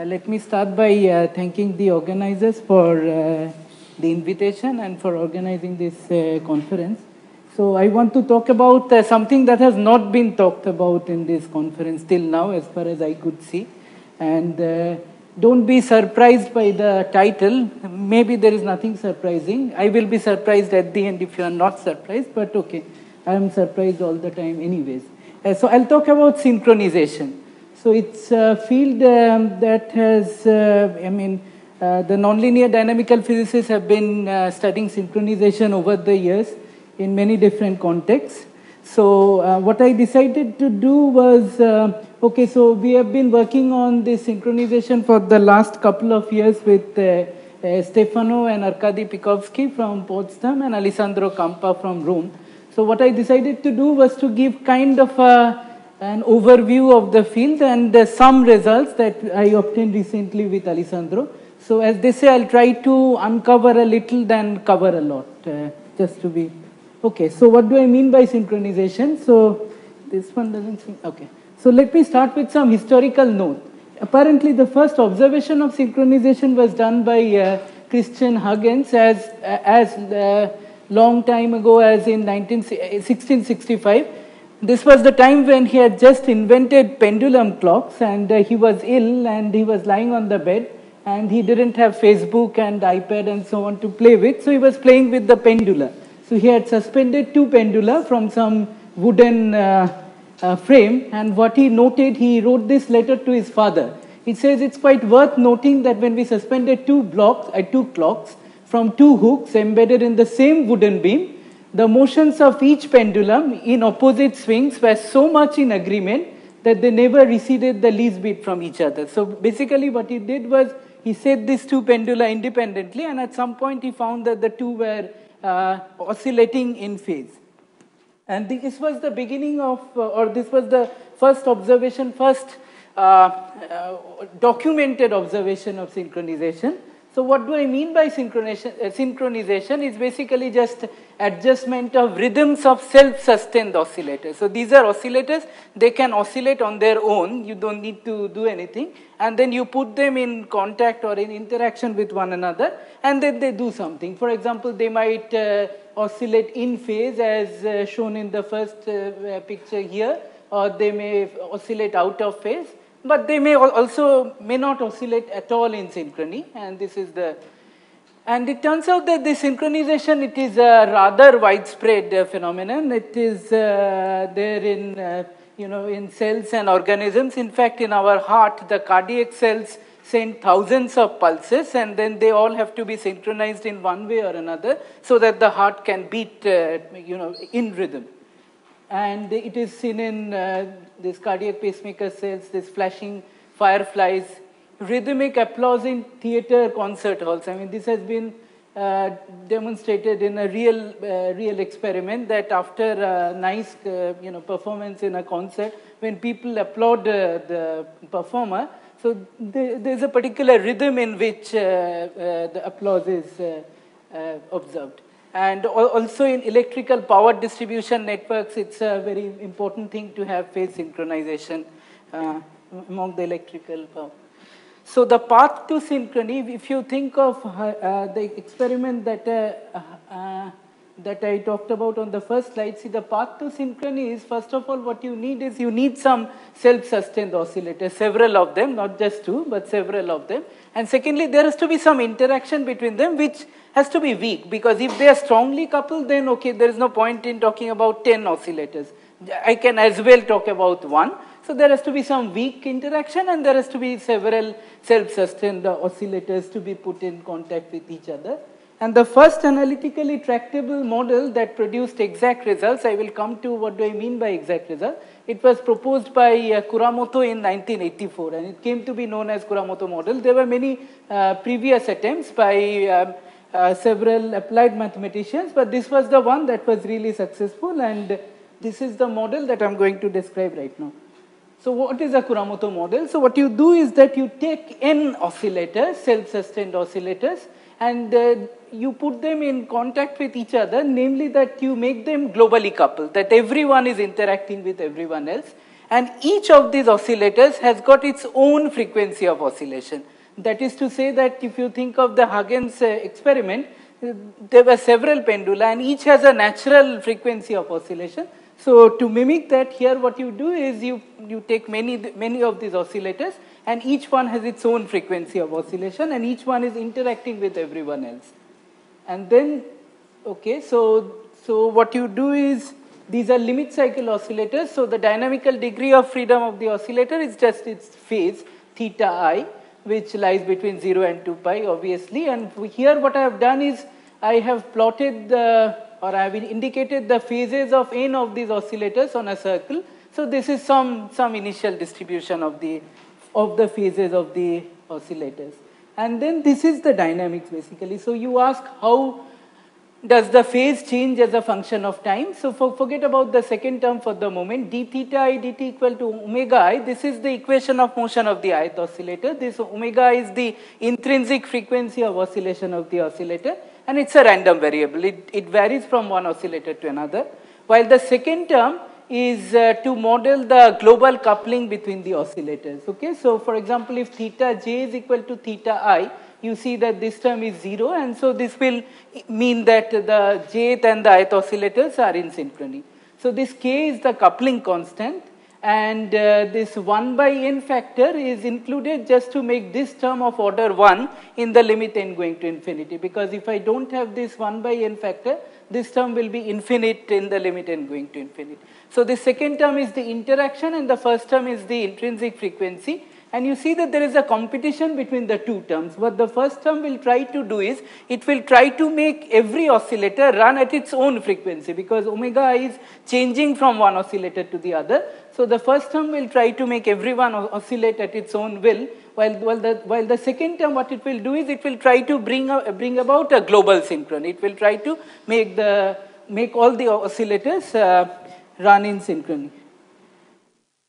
Uh, let me start by uh, thanking the organizers for uh, the invitation and for organizing this conference. So I want to talk about uh, something that has not been talked about in this conference till now, as far as I could see. And uh, don't be surprised by the title. Maybe there is nothing surprising. I will be surprised at the end if you are not surprised, but okay. I am surprised all the time, anyways. Uh, so I'll talk about synchronization. So it's a field um, that has, uh, I mean, uh, the nonlinear dynamical physicists have been uh, studying synchronization over the years in many different contexts. So uh, what I decided to do was, uh, okay, so we have been working on this synchronization for the last couple of years with uh, Stefano and Arkady Pikovsky from Potsdam and Alessandro Campa from Rome. So what I decided to do was to give kind of a an overview of the field and uh, some results that I obtained recently with Alessandro. So as they say, I'll try to uncover a little then cover a lot, uh, just to be, okay. So what do I mean by synchronization? So this one doesn't seem, okay. So let me start with some historical note. Apparently the first observation of synchronization was done by uh, Christian Huygens as, as uh, long time ago as in 19, 1665 this was the time when he had just invented pendulum clocks and uh, he was ill and he was lying on the bed and he didn't have Facebook and iPad and so on to play with, so he was playing with the pendula. So he had suspended two pendula from some wooden uh, uh, frame and what he noted, he wrote this letter to his father. He says it's quite worth noting that when we suspended two blocks, uh, two clocks from two hooks embedded in the same wooden beam, the motions of each pendulum in opposite swings were so much in agreement that they never receded the least bit from each other. So basically what he did was he set these two pendula independently and at some point he found that the two were uh, oscillating in phase. And this was the beginning of, uh, or this was the first observation, first uh, uh documented observation of synchronization. So what do I mean by synchronization? Uh, synchronization is basically just adjustment of rhythms of self-sustained oscillators. So these are oscillators, they can oscillate on their own, you don't need to do anything, and then you put them in contact or in interaction with one another, and then they do something. For example, they might uh, oscillate in phase as uh, shown in the first uh, picture here, or they may oscillate out of phase but they may also may not oscillate at all in synchrony and this is the and it turns out that the synchronization it is a rather widespread uh, phenomenon. It is uh, there in uh, you know in cells and organisms. In fact in our heart the cardiac cells send thousands of pulses and then they all have to be synchronized in one way or another so that the heart can beat uh, you know in rhythm and it is seen in uh, this cardiac pacemaker cells, this flashing fireflies, rhythmic applause in theater concert halls. I mean, this has been uh, demonstrated in a real, uh, real experiment that after a nice, uh, you know, performance in a concert, when people applaud uh, the performer, so there's a particular rhythm in which uh, the applause is observed. And also in electrical power distribution networks, it's a very important thing to have phase synchronization uh, among the electrical power. So the path to synchrony, if you think of uh, the experiment that uh, uh, that I talked about on the first slide, see the path to synchrony is first of all what you need is you need some self-sustained oscillators, several of them, not just two, but several of them. And secondly, there has to be some interaction between them which has to be weak because if they are strongly coupled, then okay, there is no point in talking about 10 oscillators. I can as well talk about one. So there has to be some weak interaction and there has to be several self-sustained oscillators to be put in contact with each other. And the first analytically tractable model that produced exact results, I will come to what do I mean by exact result. It was proposed by uh, Kuramoto in 1984 and it came to be known as Kuramoto model. There were many uh, previous attempts by um, uh, several applied mathematicians, but this was the one that was really successful and this is the model that I'm going to describe right now. So what is a Kuramoto model? So what you do is that you take n oscillators, self-sustained oscillators, and uh, you put them in contact with each other, namely that you make them globally coupled, that everyone is interacting with everyone else. And each of these oscillators has got its own frequency of oscillation. That is to say that if you think of the Huygens uh, experiment, there were several pendula and each has a natural frequency of oscillation. So to mimic that here what you do is you, you take many, many of these oscillators and each one has its own frequency of oscillation and each one is interacting with everyone else. And then, okay, so, so what you do is these are limit cycle oscillators. So the dynamical degree of freedom of the oscillator is just its phase, theta i, which lies between 0 and 2 pi, obviously. And here what I have done is I have plotted the, or I have indicated the phases of n of these oscillators on a circle. So this is some, some initial distribution of the, of the phases of the oscillators. And then this is the dynamics basically. So you ask how does the phase change as a function of time? So for, forget about the second term for the moment. d theta i dt equal to omega i. This is the equation of motion of the ith oscillator. This omega is the intrinsic frequency of oscillation of the oscillator. And it's a random variable. It, it varies from one oscillator to another. While the second term is uh, to model the global coupling between the oscillators. Okay, so for example, if theta j is equal to theta i, you see that this term is 0 and so this will mean that the jth and the ith oscillators are in synchrony. So this k is the coupling constant and uh, this 1 by n factor is included just to make this term of order 1 in the limit n going to infinity because if I don't have this 1 by n factor this term will be infinite in the limit n going to infinity. So the second term is the interaction and the first term is the intrinsic frequency and you see that there is a competition between the two terms. What the first term will try to do is, it will try to make every oscillator run at its own frequency because omega is changing from one oscillator to the other. So the first term will try to make everyone oscillate at its own will, while, while, the, while the second term what it will do is it will try to bring, a, bring about a global synchrony. It will try to make, the, make all the oscillators uh, run in synchrony.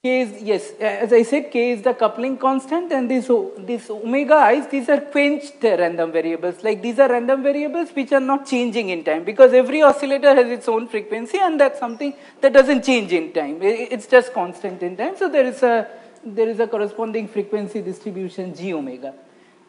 K is, yes, as I said, K is the coupling constant and this, this omega i's, these are quenched random variables. Like these are random variables which are not changing in time because every oscillator has its own frequency and that's something that doesn't change in time. It's just constant in time. So there is a, there is a corresponding frequency distribution G omega.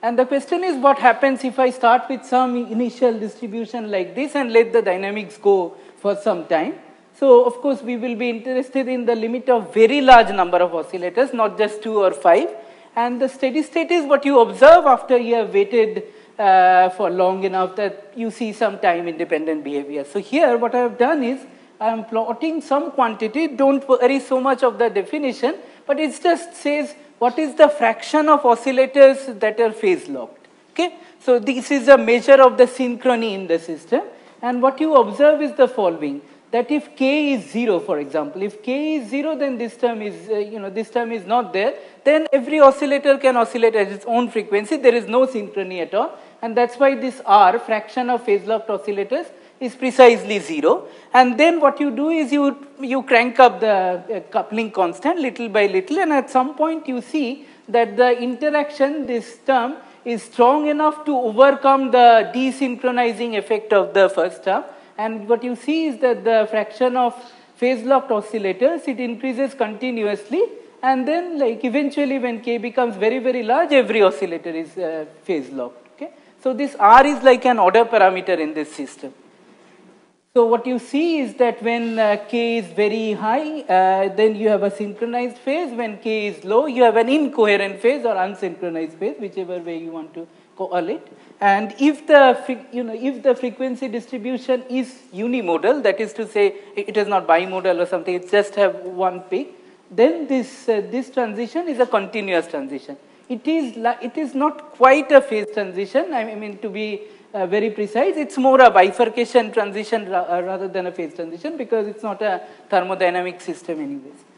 And the question is what happens if I start with some initial distribution like this and let the dynamics go for some time. So of course we will be interested in the limit of very large number of oscillators, not just two or five. And the steady state is what you observe after you have waited uh, for long enough that you see some time independent behavior. So here what I have done is I am plotting some quantity, don't worry so much of the definition, but it just says what is the fraction of oscillators that are phase locked. Okay? So this is a measure of the synchrony in the system. And what you observe is the following that if k is 0, for example, if k is 0, then this term is, uh, you know, this term is not there, then every oscillator can oscillate at its own frequency. There is no synchrony at all. And that's why this R, fraction of phase-locked oscillators, is precisely 0. And then what you do is you, you crank up the uh, coupling constant little by little, and at some point you see that the interaction, this term, is strong enough to overcome the desynchronizing effect of the first term and what you see is that the fraction of phase locked oscillators, it increases continuously and then like eventually when k becomes very, very large, every oscillator is uh, phase locked. Okay? So this R is like an order parameter in this system. So what you see is that when uh, k is very high, uh, then you have a synchronized phase. When k is low, you have an incoherent phase or unsynchronized phase, whichever way you want to call it. And if the, you know, if the frequency distribution is unimodal, that is to say it is not bimodal or something, it just have one peak, then this, uh, this transition is a continuous transition. It is, it is not quite a phase transition, I mean to be uh, very precise, it's more a bifurcation transition ra uh, rather than a phase transition because it's not a thermodynamic system anyways.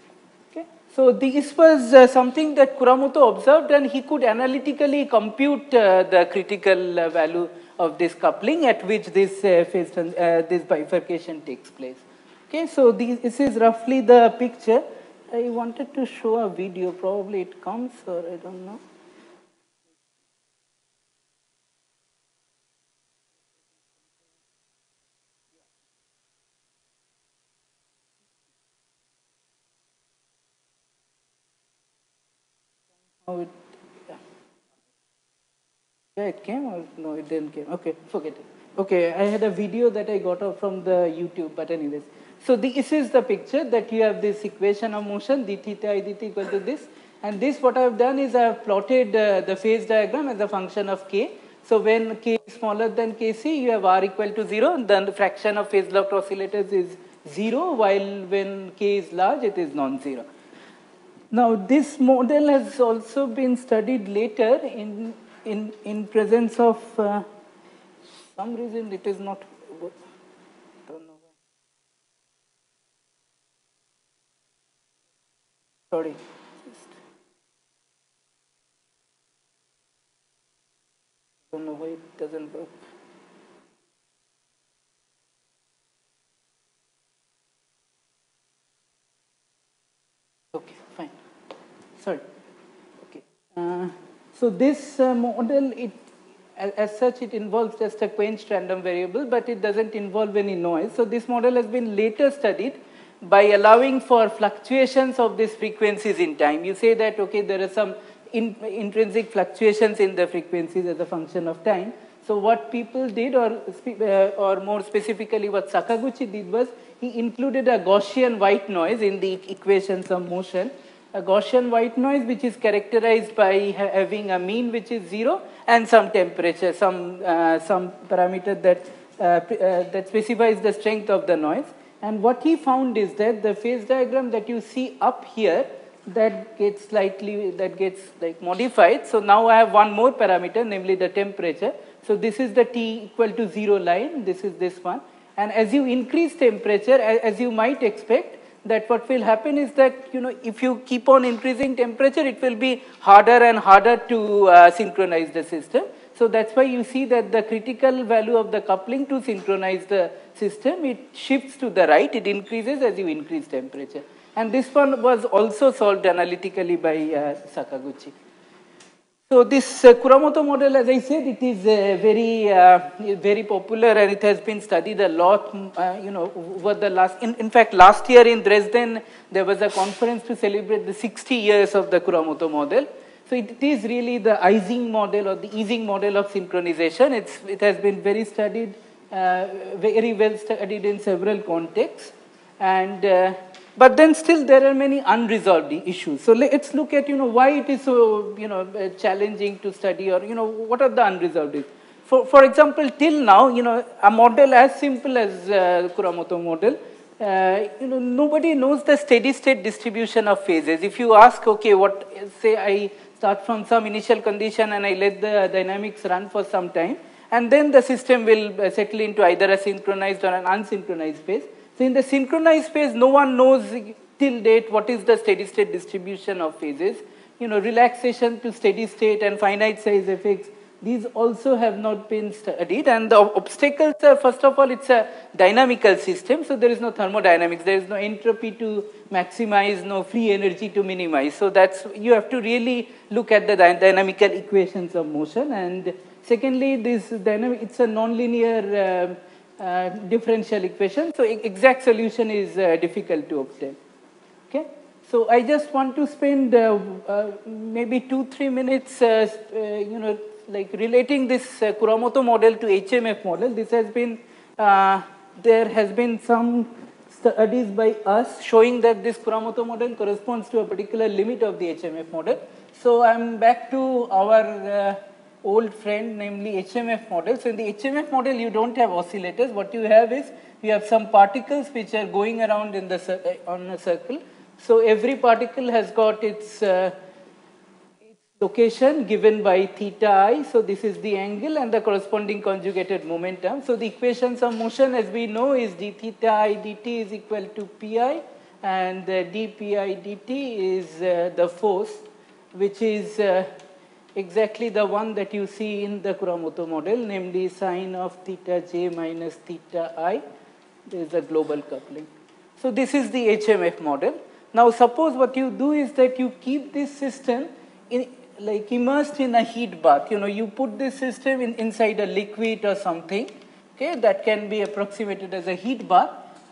So this was uh, something that Kuramoto observed and he could analytically compute uh, the critical uh, value of this coupling at which this uh, phase uh, this bifurcation takes place. Okay, so this, this is roughly the picture. I wanted to show a video, probably it comes or I don't know. Oh, it, yeah. yeah, it came or no, it didn't came. Okay, forget it. Okay, I had a video that I got from the YouTube, but anyways. So this is the picture that you have this equation of motion, d theta i dt equal to this. And this what I have done is I have plotted uh, the phase diagram as a function of k. So when k is smaller than kc, you have r equal to 0, and then the fraction of phase locked oscillators is 0, while when k is large, it is non-zero. Now this model has also been studied later in, in, in presence of uh, some reason it is not sorry. Don't know why it doesn't work okay fine sorry okay uh, so this uh, model it as, such, it involves just a quenched random variable, but it doesn't involve any noise. So this model has been later studied by allowing for fluctuations of these frequencies in time. You say that, okay, there are some in, intrinsic fluctuations in the frequencies as a function of time. So what people did, or, uh, or more specifically what Sakaguchi did was, he included a Gaussian white noise in the equations of motion a Gaussian white noise which is characterized by having a mean which is zero and some temperature, some, uh, some parameter that, uh, uh, that specifies the strength of the noise. And what he found is that the phase diagram that you see up here that gets slightly, that gets like modified. So now I have one more parameter, namely the temperature. So this is the T equal to zero line, this is this one. And as you increase temperature, as you might expect, that what will happen is that, you know, if you keep on increasing temperature, it will be harder and harder to uh, synchronize the system. So that's why you see that the critical value of the coupling to synchronize the system, it shifts to the right, it increases as you increase temperature. And this one was also solved analytically by uh, Sakaguchi. So this uh, Kuramoto model, as I said, it is uh, very, uh, very popular and it has been studied a lot, uh, you know, over the last, in, in fact, last year in Dresden, there was a conference to celebrate the 60 years of the Kuramoto model. So it is really the Ising model or the Ising model of synchronization. It's, it has been very studied, uh, very well studied in several contexts. And uh, but then still there are many unresolved issues. So let's look at, you know, why it is so, you know, uh, challenging to study or, you know, what are the unresolved issues. For, for example, till now, you know, a model as simple as uh, Kuramoto model, uh, you know, nobody knows the steady state distribution of phases. If you ask, okay, what, say I start from some initial condition and I let the dynamics run for some time, and then the system will uh, settle into either a synchronized or an unsynchronized phase. So in the synchronized phase, no one knows till date what is the steady state distribution of phases. You know, relaxation to steady state and finite size effects, these also have not been studied. And the obstacles are, first of all, it's a dynamical system, so there is no thermodynamics, there is no entropy to maximize, no free energy to minimize. So that's, you have to really look at the dynamical equations of motion. And secondly, this dynamic, it's a nonlinear uh, uh, differential equation. So exact solution is uh, difficult to obtain. Okay. So I just want to spend uh, uh maybe two three minutes, uh, you know, like relating this Kuramoto model to HMF model. This has been there has been some studies by us showing that this Kuramoto model corresponds to a particular limit of the HMF model. So I'm back to our old friend, namely HMF model. So in the HMF model, you don't have oscillators. What you have is you have some particles which are going around in the uh, on a circle. So every particle has got its, uh, location given by theta i. So this is the angle and the corresponding conjugated momentum. So the equations of motion, as we know, is d theta i dt is equal to pi, and uh, d pi dt is uh, the force, which is uh, exactly the one that you see in the Kuramoto model, namely sine of theta j minus theta i. There is a global coupling. So this is the HMF model. Now suppose what you do is that you keep this system in, like immersed in a heat bath. You know, you put this system in, inside a liquid or something, okay, that can be approximated as a heat bath.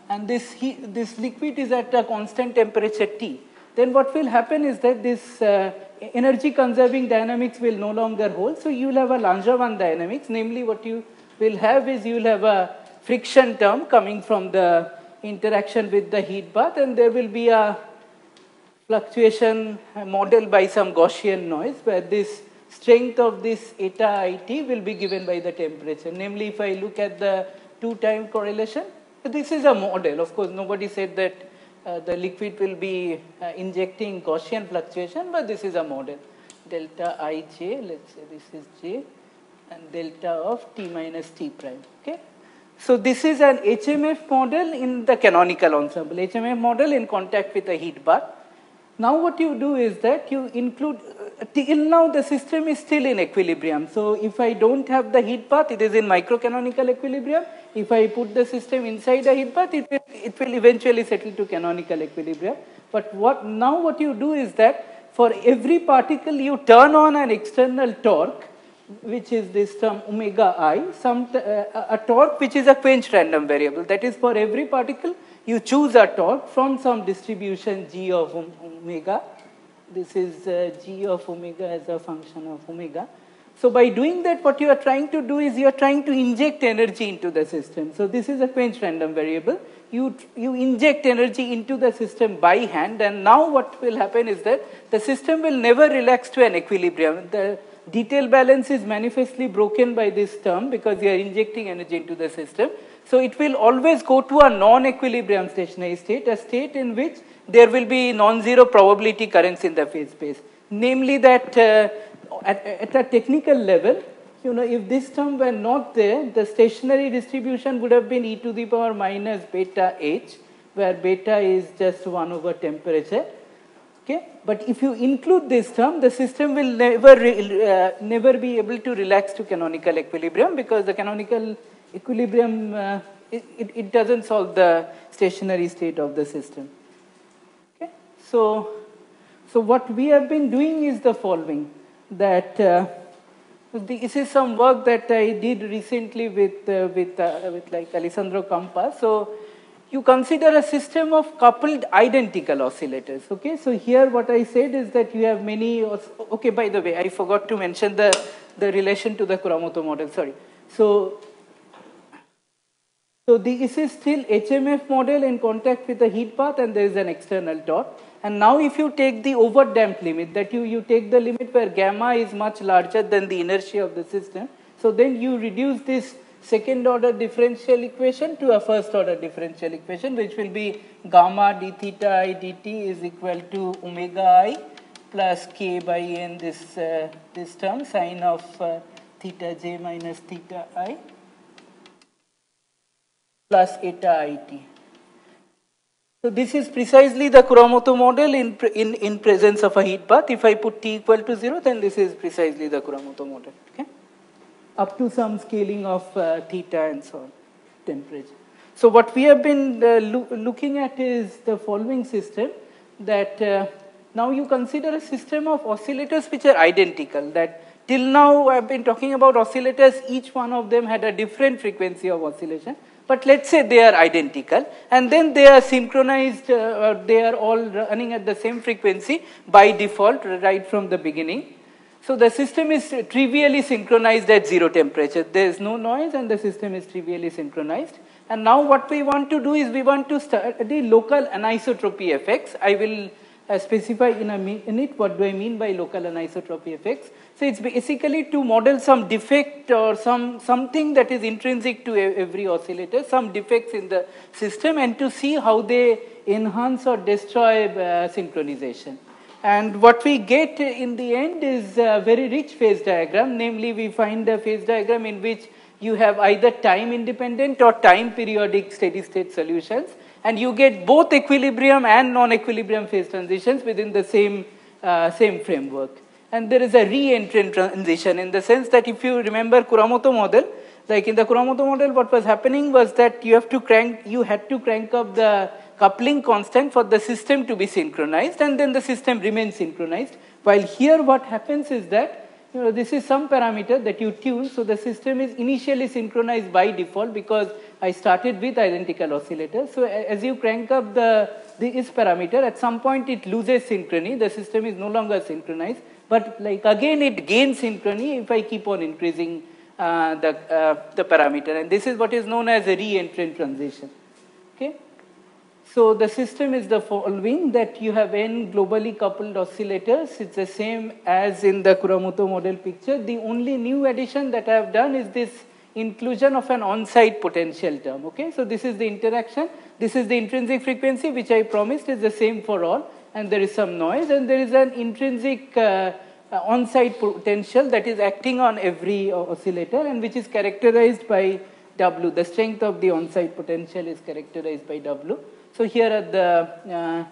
And this, heat, this liquid is at a constant temperature T. then what will happen is that this uh, energy conserving dynamics will no longer hold. So you will have a Langevin dynamics, namely what you will have is you will have a friction term coming from the interaction with the heat bath and there will be a fluctuation modeled by some Gaussian noise where this strength of this eta it will be given by the temperature. Namely, if I look at the two-time correlation, this is a model. Of course, nobody said that the liquid will be uh, injecting Gaussian fluctuation, but this is a model. Delta ij, let's say this is j, and delta of t minus t prime. Okay. So this is an HMF model in the canonical ensemble. HMF model in contact with a heat bath. Now what you do is that you include, uh, till now the system is still in equilibrium. So if I don't have the heat bath, it is in microcanonical equilibrium. If I put the system inside a heat bath, it will, it will eventually settle to canonical equilibrium. But what now what you do is that for every particle you turn on an external torque, which is this term omega i, some uh, a torque which is a quench random variable. That is for every particle you choose a torque from some distribution g of omega. This is uh, g of omega as a function of omega. So by doing that, what you are trying to do is you are trying to inject energy into the system. So this is a quench random variable. You, you inject energy into the system by hand and now what will happen is that the system will never relax to an equilibrium. The detail balance is manifestly broken by this term because you are injecting energy into the system. So it will always go to a non-equilibrium stationary state, a state in which there will be non-zero probability currents in the phase space. Namely that uh, at, at a technical level, you know, if this term were not there, the stationary distribution would have been e to the power minus beta h, where beta is just 1 over temperature. Okay? But if you include this term, the system will never, uh, never be able to relax to canonical equilibrium because the canonical equilibrium, uh, it, it, it, doesn't solve the stationary state of the system. Okay? So, so what we have been doing is the following, that uh, this is some work that I did recently with, uh, with, uh, with like Alessandro Campa. So you consider a system of coupled identical oscillators. Okay, so here what I said is that you have many, okay, by the way, I forgot to mention the, the relation to the Kuramoto model, sorry. So so this is still HMF model in contact with the heat bath and there is an external torque. And now if you take the overdamped limit, that you, you take the limit where gamma is much larger than the inertia of the system, so then you reduce this second order differential equation to a first order differential equation which will be gamma d theta i dt is equal to omega i plus k by n this, uh, this term sine of uh, theta j minus theta i plus eta it. So this is precisely the Kuramoto model in, in, in presence of a heat bath. If I put T equal to 0, then this is precisely the Kuramoto model. Okay? Up to some scaling of uh, theta and so on, temperature. So what we have been uh, lo looking at is the following system that uh, now you consider a system of oscillators which are identical that till now I have been talking about oscillators each one of them had a different frequency of oscillation but let's say they are identical and then they are synchronized uh, they are all running at the same frequency by default right from the beginning. So the system is trivially synchronized at zero temperature. There is no noise and the system is trivially synchronized. And now what we want to do is we want to study local anisotropy effects. I will uh, specify in a minute what do I mean by local anisotropy effects. So it's basically to model some defect or some something that is intrinsic to every oscillator, some defects in the system and to see how they enhance or destroy uh, synchronization. And what we get in the end is a very rich phase diagram, namely we find a phase diagram in which you have either time independent or time periodic steady state solutions and you get both equilibrium and non-equilibrium phase transitions within the same, uh, same framework. And there is a re-entrant transition in the sense that if you remember Kuramoto model, like in the Kuramoto model, what was happening was that you have to crank, you had to crank up the coupling constant for the system to be synchronized and then the system remains synchronized. While here what happens is that you know, this is some parameter that you tune. So the system is initially synchronized by default because I started with identical oscillators. So as you crank up the this parameter, at some point it loses synchrony. The system is no longer synchronized. But like again, it gains synchrony if I keep on increasing uh, the, uh, the parameter. And this is what is known as a re-entrant transition. Okay. So the system is the following that you have n globally coupled oscillators. It's the same as in the Kuramoto model picture. The only new addition that I have done is this inclusion of an on-site potential term. Okay, so this is the interaction. This is the intrinsic frequency which I promised is the same for all and there is some noise and there is an intrinsic uh, uh, on-site potential that is acting on every oscillator and which is characterized by W. The strength of the on-site potential is characterized by W. So here are the, uh,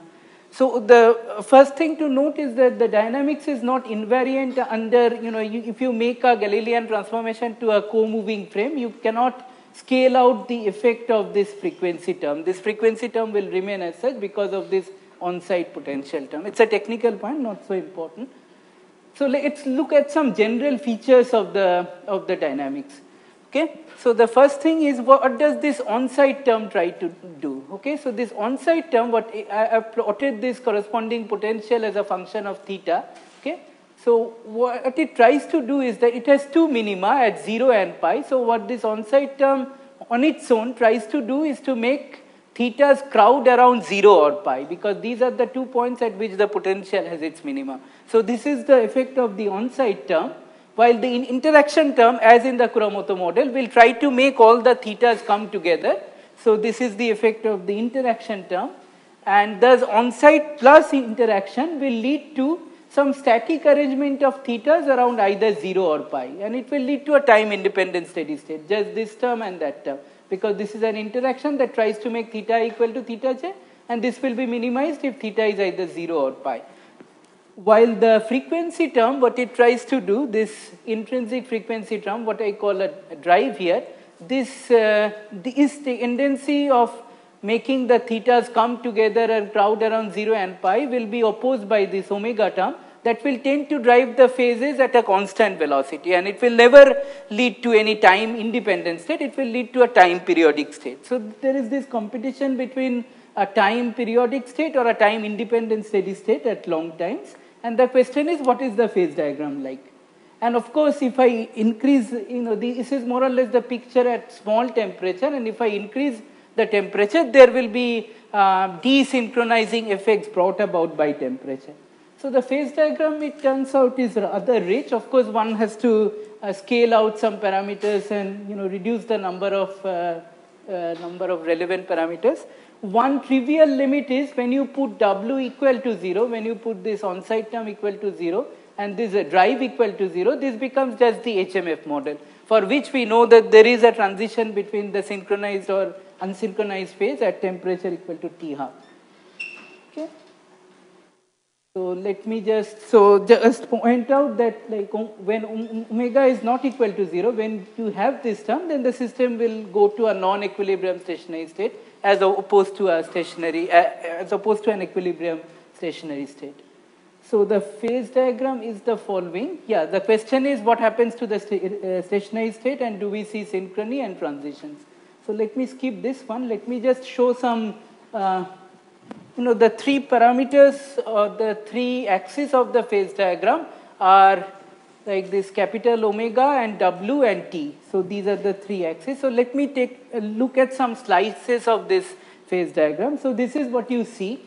so the first thing to note is that the dynamics is not invariant under, you know, you, if you make a Galilean transformation to a co-moving frame, you cannot scale out the effect of this frequency term. This frequency term will remain as such because of this on-site potential term. It's a technical point, not so important. So let's look at some general features of the, of the dynamics. Okay, so the first thing is what does this on-site term try to do? Okay, so this on-site term, what I have plotted this corresponding potential as a function of theta. Okay, so what it tries to do is that it has two minima at 0 and pi. So what this on-site term on its own tries to do is to make thetas crowd around 0 or pi because these are the two points at which the potential has its minima. So this is the effect of the on-site term while the interaction term, as in the Kuramoto model, will try to make all the thetas come together. So this is the effect of the interaction term. And thus on-site plus interaction will lead to some static arrangement of thetas around either 0 or pi. And it will lead to a time independent steady state, just this term and that term. Because this is an interaction that tries to make theta equal to theta j. And this will be minimized if theta is either 0 or pi while the frequency term, what it tries to do, this intrinsic frequency term, what I call a, drive here, this uh, is the tendency of making the thetas come together and crowd around 0 and pi will be opposed by this omega term that will tend to drive the phases at a constant velocity and it will never lead to any time independent state, it will lead to a time periodic state. So there is this competition between a time periodic state or a time independent steady state at long times and the question is, what is the phase diagram like? And of course, if I increase, you know, this is more or less the picture at small temperature, and if I increase the temperature, there will be uh, desynchronizing effects brought about by temperature. So the phase diagram, it turns out, is rather rich. Of course, one has to uh, scale out some parameters and you know reduce the number of uh, uh number of relevant parameters. One trivial limit is when you put W equal to 0, when you put this on-site term equal to 0 and this drive equal to 0, this becomes just the HMF model for which we know that there is a transition between the synchronized or unsynchronized phase at temperature equal to T half. So let me just, so just point out that like when omega is not equal to 0, when you have this term, then the system will go to a non-equilibrium stationary state as opposed to a stationary, as opposed to an equilibrium stationary state. So the phase diagram is the following. Yeah, the question is what happens to the uh, stationary state and do we see synchrony and transitions. So let me skip this one. Let me just show some, uh, you know, the three parameters or the three axes of the phase diagram are like this capital omega and W and T. So these are the three axes. So let me take a look at some slices of this phase diagram. So this is what you see.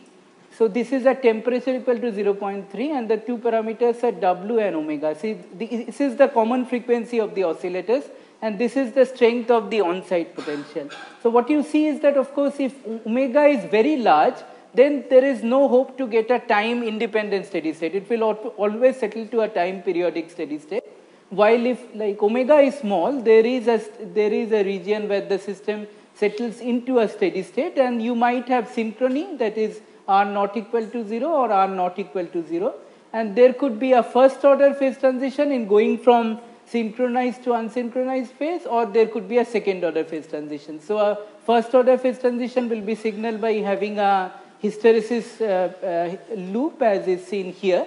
So this is a temperature equal to 0.3 and the two parameters are W and omega. See, this is the common frequency of the oscillators and this is the strength of the on-site potential. So what you see is that of course if omega is very large, then there is no hope to get a time independent steady state. It will always settle to a time periodic steady state. While if like omega is small, there is a, there is a region where the system settles into a steady state and you might have synchrony that is r not equal to 0 or r not equal to 0 and there could be a first order phase transition in going from synchronized to unsynchronized phase or there could be a second order phase transition. So a first order phase transition will be signaled by having a hysteresis uh, uh, loop as is seen here.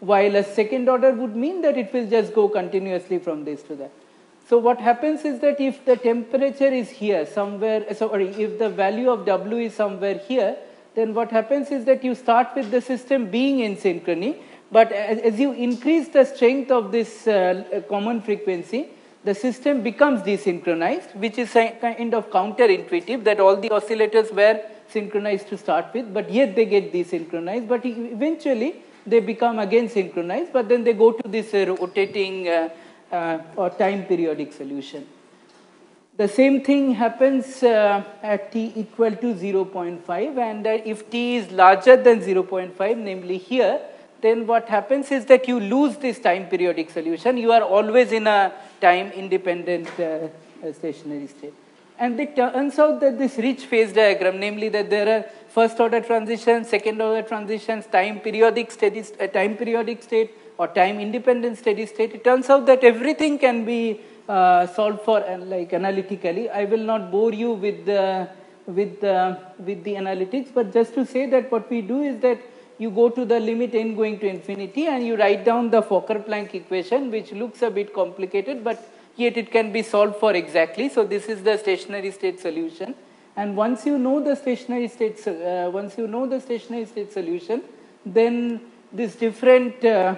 while a second order would mean that it will just go continuously from this to that. So what happens is that if the temperature is here somewhere, sorry, if the value of W is somewhere here, then what happens is that you start with the system being in synchrony, but as, you increase the strength of this uh, common frequency, the system becomes desynchronized, which is kind of counterintuitive that all the oscillators were synchronized to start with, but yet they get desynchronized, but eventually they become again synchronized, but then they go to this uh, rotating uh, uh, or time periodic solution. The same thing happens uh, at t equal to 0.5 and uh, if t is larger than 0.5, namely here, then what happens is that you lose this time periodic solution. You are always in a time independent uh, stationary state. And it turns out that this rich phase diagram, namely that there are first order transitions, second order transitions, time periodic steady, uh, time periodic state or time independent steady state, it turns out that everything can be uh, solved for uh, like analytically. I will not bore you with the, with, the, with the analytics, but just to say that what we do is that you go to the limit n going to infinity and you write down the Fokker-Planck equation, which looks a bit complicated, but yet it can be solved for exactly. So this is the stationary state solution. And once you know the stationary state, uh, once you know the stationary state solution, then these different uh,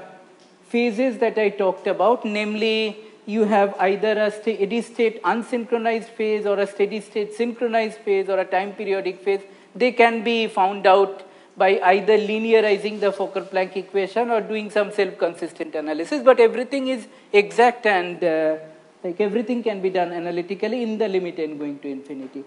phases that I talked about, namely you have either a steady state unsynchronized phase or a steady state synchronized phase or a time periodic phase, they can be found out by either linearizing the Fokker-Planck equation or doing some self-consistent analysis, but everything is exact and uh, like everything can be done analytically in the limit n going to infinity.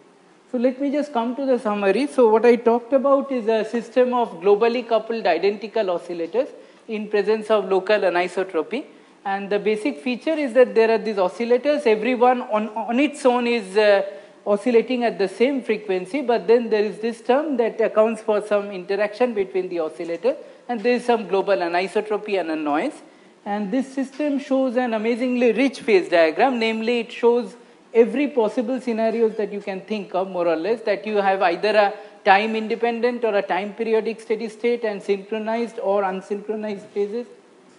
So let me just come to the summary. So what I talked about is a system of globally coupled identical oscillators in presence of local anisotropy. And the basic feature is that there are these oscillators, every one on, on its own is uh, oscillating at the same frequency, but then there is this term that accounts for some interaction between the oscillator and there is some global anisotropy and a noise. And this system shows an amazingly rich phase diagram, namely it shows every possible scenarios that you can think of more or less that you have either a time independent or a time periodic steady state and synchronized or unsynchronized phases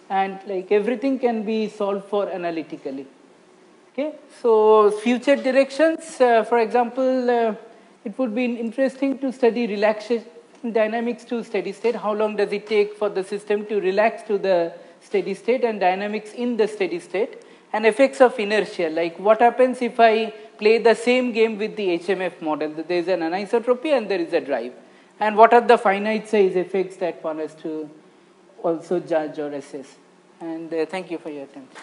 and like everything can be solved for analytically. Okay, so future directions, uh, for example, uh, it would be interesting to study relaxation dynamics to steady state. How long does it take for the system to relax to the steady state and dynamics in the steady state? And effects of inertia, like what happens if I play the same game with the HMF model? There is an anisotropy and there is a drive. And what are the finite size effects that one has to also judge or assess? And uh, thank you for your attention.